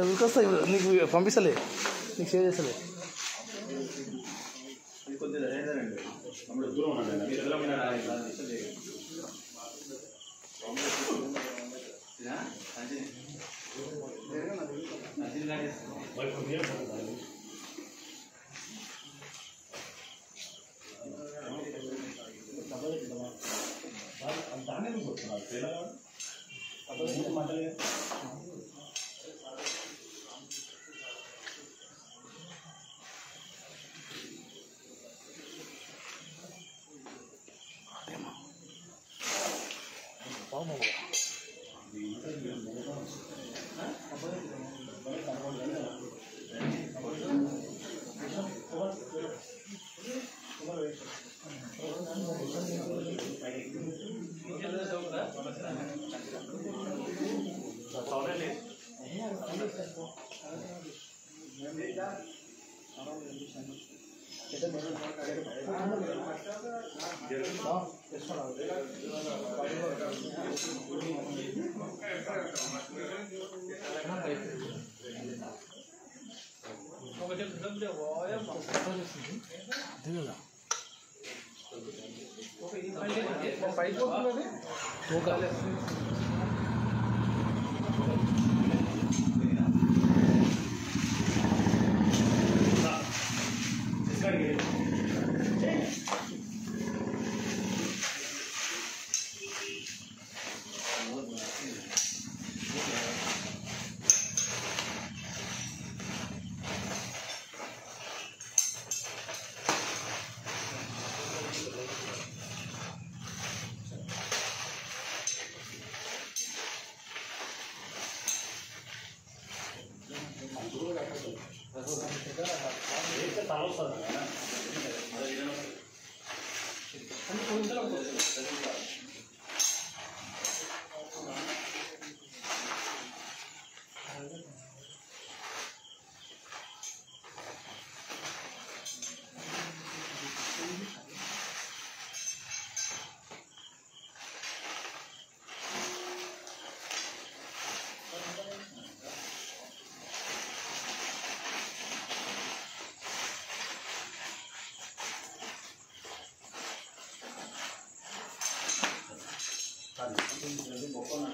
ఉరికొస్తా నీకు పంపిస్తలే నీకు షేర్ చేస్తలే డబ్బులు దాన్ని నువ్వు కొడుతున్నావు తెలంగాణ అప్పుడు మూడు మాటలే పాము Oke, kita sampai. ना 就是没困难。